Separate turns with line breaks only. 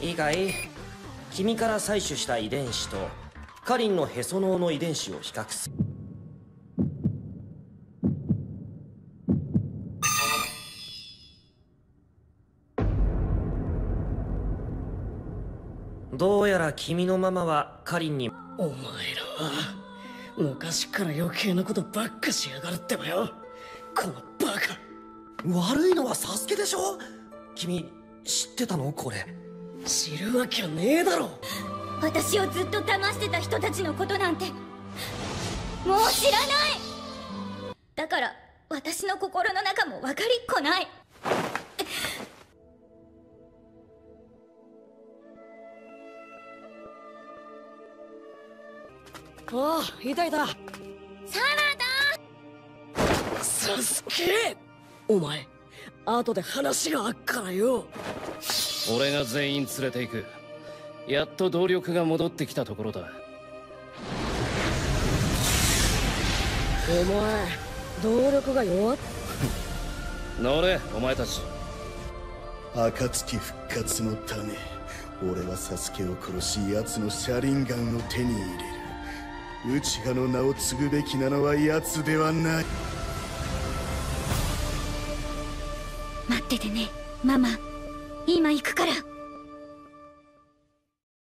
いいかい君から採取した遺伝子とカリンのへその緒の遺伝子を比較する。どうやら君のママはカリンに。
お前らは昔から余計なことばっかしやがるってばよ。このバカ。
悪いのはサスケでしょ？君知ってたの？これ
知るわけねえだろ。
私をずっと騙してた人たちのことなんてもう知らない。だから私の心の中も分かりっこない。
ああいたい。た
サラ
サスケお前後で話があっからよ
俺が全員連れて行く。やっと動力が戻ってきたところだ。
お前動力が弱っ。
乗れお前たち。
暁復活のため俺はサスケを殺し奴の車輪ガンを手に入れる。内葉の名を継ぐべきなのは奴ではない。
待っててねママ今行くから。